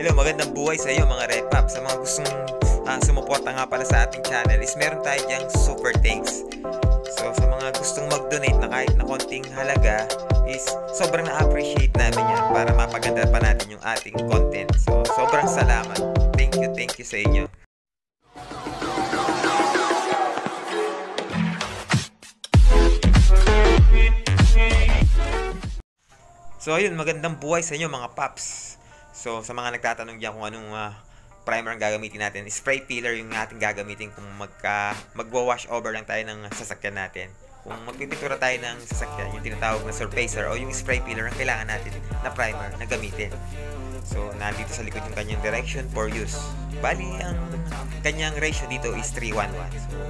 Hello, magandang buhay sa iyo mga repap. Sa mga gustong uh, sumuporta nga pala sa ating channel is meron tayo diyang super thanks. So sa mga gustong mag-donate na kahit na konting halaga is sobrang na-appreciate namin yan para mapaganda pa natin yung ating content. So sobrang salamat. Thank you, thank you sa inyo. So ayun, magandang buhay sa inyo mga paps. So sa mga nagtatanong diyan kung anong uh, primer ang gagamitin natin, spray peeler yung ating gagamitin kung magka magwa-wash over lang tayo ng sasakyan natin. Kung magpipintura tayo ng sasakyan, yung tinatawag na surfacer o yung spray peeler ang kailangan natin na primer na gamitin. So nandito sa likod yung kanyang direction for use. Bali ang kanyang ratio dito is 311. So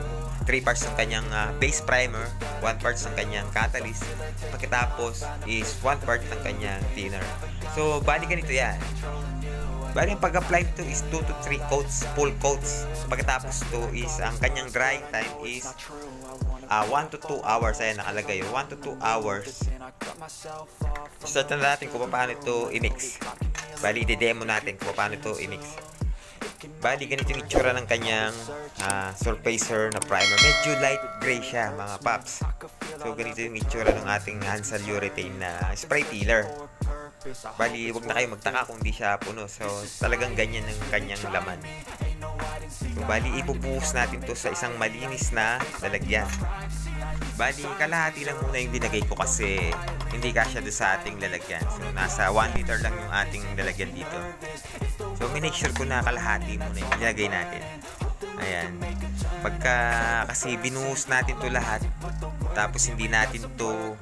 3 parts ng kanyang uh, base primer, 1 parts ng kanyang catalyst, pagkatapos is 1 part ng kanyang thinner. So, bali ganito yan. Bali, ang pag-apply nito is 2 to 3 coats, full coats. Pagkatapos to is, ang kanyang drying time is uh, 1 to 2 hours. Ayan, nakalagay. 1 to 2 hours. Start na natin kung paano ito i-mix. Bali, i-demo natin kung paano ito i-mix. Bali, ganito yung itsura ng kanyang uh, surfacer na primer. Medyo light gray siya, mga paps. So, ganito yung itsura ng ating Hansel urethane na spray peeler. Bali, wag na kayo magtaka kung di siya puno. So, talagang ganyan ang kanyang laman. So, bali, ipupuhos natin to sa isang malinis na lalagyan. Bali, kalahati lang muna yung dinagay ko kasi hindi kasya doon sa ating lalagyan. So, nasa 1 liter lang yung ating lalagyan dito. So, minake sure ko na kalahati muna yung ilagay natin. Ayan. Pagka kasi binuhos natin to lahat, tapos hindi natin to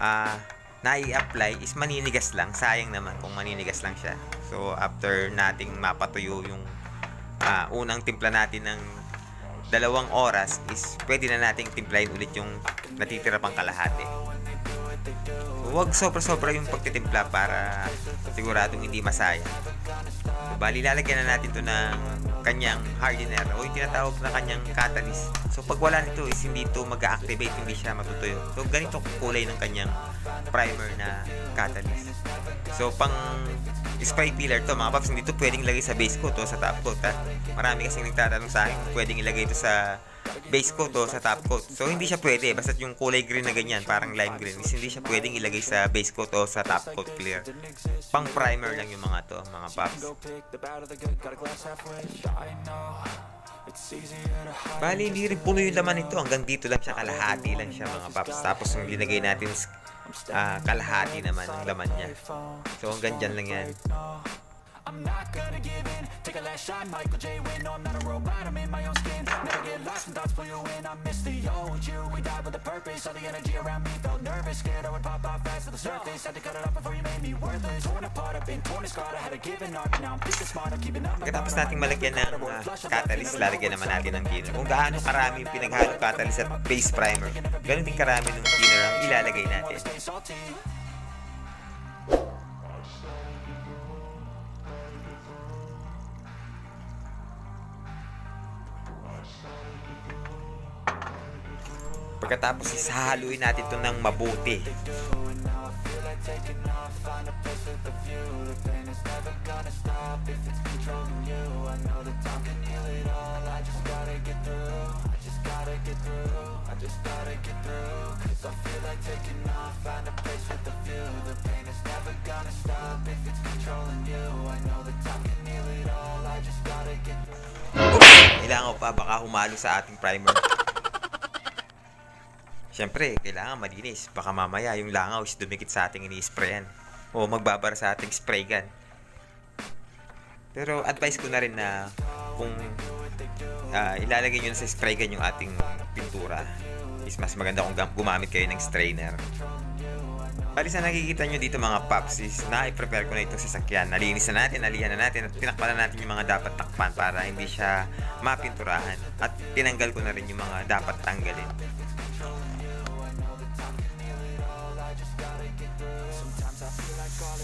uh, nai-apply is maninigas lang. Sayang naman kung maninigas lang siya. So, after nating mapatuyo yung uh, unang timpla natin ng dalawang oras is pwede na nating timplahin ulit yung natitira pang kalahati. Huwag sobra-sobra yung pagtitimpla para siguradong hindi masayang. So, bali, lalagyan na natin to ng kanyang hardener o yung tinatawag na kanyang catalyst. So, pag wala nito is hindi to mag-activate, hindi siya matutuyo. So, ganito kulay ng kanyang primer na catalyst. So, pang spray peeler to mga paps, hindi to pwedeng ilagay sa base coat o sa top coat ha. Marami kasing nagtatanong sa akin kung pwedeng ilagay ito sa base coat o sa top coat. So, hindi siya pwede. Basta yung kulay green na ganyan, parang lime green, is hindi siya pwedeng ilagay sa base coat o sa top coat clear. Pang primer lang yung mga to, mga paps. Bali, hindi rin puno yung laman nito. Hanggang dito lang siya, kalahati lang siya mga paps. Tapos yung linagay natin uh, kalahati naman ng laman niya. So hanggang dyan lang yan. I'm not gonna give in. Take a last shot, Michael J. Win No, I'm not a robot, I'm in my own skin. Never get lost when thoughts pull you in. I miss the old you. We died with a purpose. All the energy around me felt nervous. Scared I would pop off fast to the surface. Had to cut it off before you made me worthless. Torn apart, I've been torn and scarred I had to give an art Now I'm thinking smart, I'm keeping up. Pagkatapos nating malagyan ng uh, catalyst Lalagyan naman natin ng thinner Kung gaano karami yung pinaghalong catalyst at base primer Ganun din karami ng thinner ang ilalagay natin Pagkatapos isahaluin natin ito ng mabuti. Kailangan pa baka humalo sa ating primer. Siyempre, kailangan malinis. Baka mamaya yung langaw is dumikit sa ating ini-sprayan. O magbabara sa ating spray gun. Pero advice ko na rin na kung uh, ilalagay nyo na sa spray gun yung ating pintura, is mas maganda kung gumamit kayo ng strainer. Bali sa nakikita nyo dito mga paps is na-prepare ko na itong sasakyan. Nalinis na natin, nalihan na natin at tinakpan na natin yung mga dapat takpan para hindi siya mapinturahan. At tinanggal ko na rin yung mga dapat tanggalin.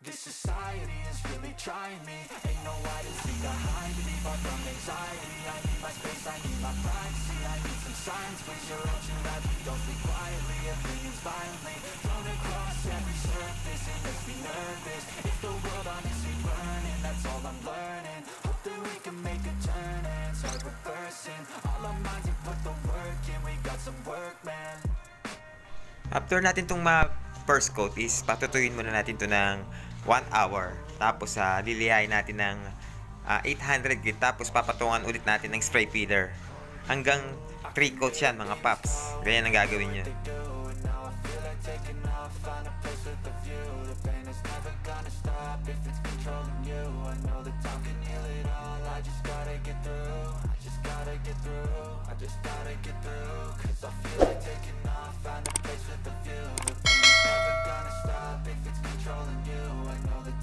this society is really trying me. Ain't no right to see behind me Far from anxiety. I need my space, I need my privacy. I need some silence, please your ocean life Don't speak quietly, opinions violently Thrown across every surface. It makes me nervous. If the world honestly burning That's all I'm learning. Hope that we can make a turn And start reversing. All our minds and put the work in We got some work, man. After natin itong ma first coat is patutuyin muna natin to ng 1 hour. Tapos uh, liliyahin natin ng uh, 800 grit. Tapos papatungan ulit natin ng spray feeder. Hanggang 3 coats yan mga paps. Ganyan ang gagawin nyo. Controlling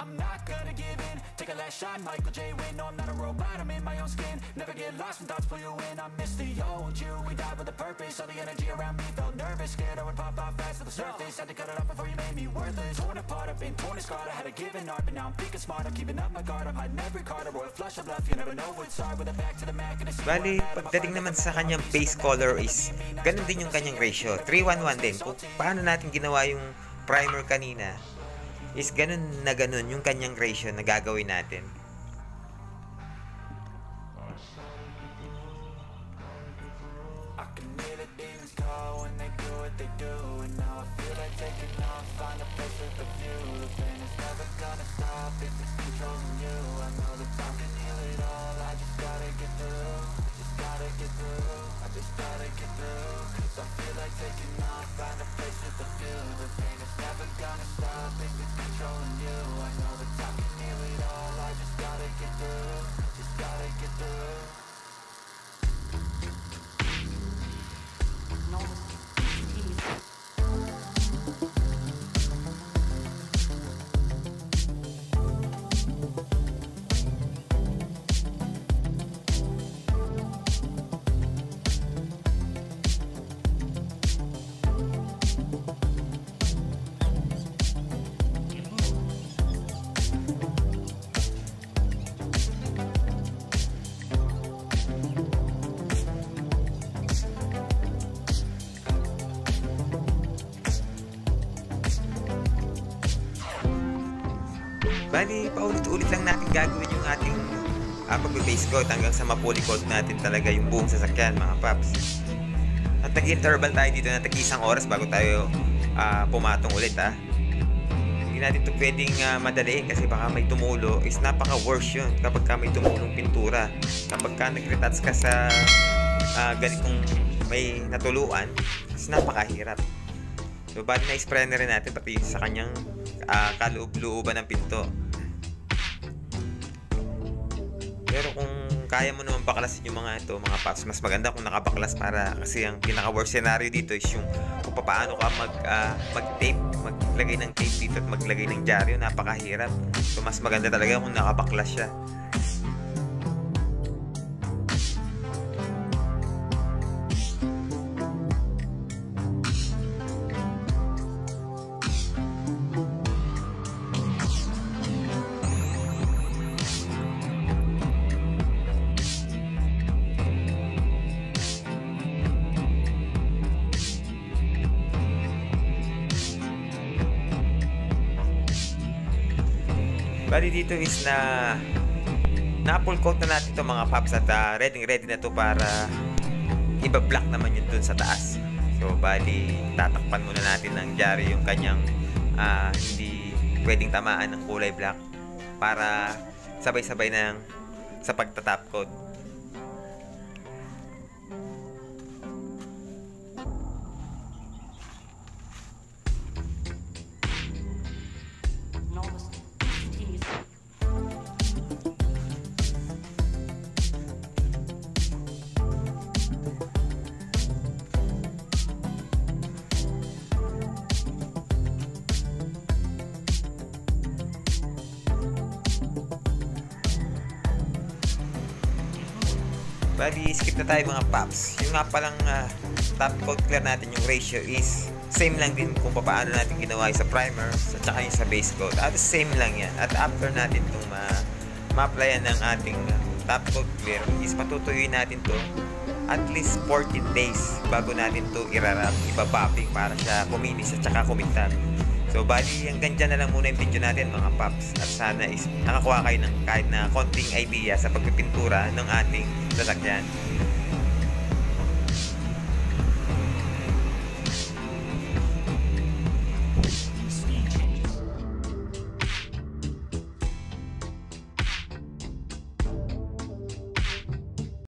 I'm not gonna give in. Take a last shot, Michael J. Win No, I'm not a robot, I'm in my own skin. Never get lost when thoughts pull you in. I miss the old you, we died with a purpose. All the energy around me felt nervous. Scared I would pop off fast to the surface. Had to cut it off before you made me worthless. Torn apart, I've been torn and scarred. I had a given art, but now I'm thinking smart. I'm keeping up my guard, I'm hiding every card. A royal flush of bluff, you never know what's hard. With a back to the Mac and a Bali, pagdating naman sa kanyang base color is ganun din yung kanyang ratio. 311 din. Kung paano natin ginawa yung primer kanina is ganun na ganun yung kanyang ratio na gagawin natin. They do Bali, paulit-ulit lang natin gagawin yung ating uh, pagbe-base coat hanggang sa mapuli coat natin talaga yung buong sasakyan, mga paps. At nag-interval tayo dito na tag isang oras bago tayo uh, pumatong ulit, ha. Hindi natin ito pwedeng uh, madaliin kasi baka may tumulo is napaka-worse yun kapag ka may tumulong pintura. Kapag ka nag-retouch ka sa uh, ganitong may natuluan, is napakahirap. So, bali na-spray na rin natin pati sa kanyang uh, kaloob-looban ng pinto. Pero kung kaya mo naman baklasin yung mga ito, mga paps, mas maganda kung nakabaklas para kasi ang pinaka-worst scenario dito is yung kung paano ka mag, uh, mag-tape, maglagay ng tape dito at maglagay ng dyaryo, napakahirap. So mas maganda talaga kung nakabaklas siya. Bali dito is na na-full coat na natin to mga paps at ah, ready ready na to para iba-block naman yun dun sa taas. So, bali, tatakpan muna natin ng jari yung kanyang ah, hindi pwedeng tamaan ng kulay black para sabay-sabay ng sa pagtatap coat. Bali, skip na tayo mga paps. Yung nga palang ah, top coat clear natin yung ratio is same lang din kung paano natin ginawa sa primer at saka yung sa base coat. At same lang yan. At after natin itong ma ma-applyan ng ating top coat clear is patutuyuin natin to at least 14 days bago natin to irarap, ibabapping para siya kuminis at saka kumintab. So, bali, hanggang dyan na lang muna yung video natin mga paps. At sana is nakakuha kayo ng kahit na konting idea sa pagpipintura ng ating sasakyan.